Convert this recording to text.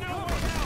No!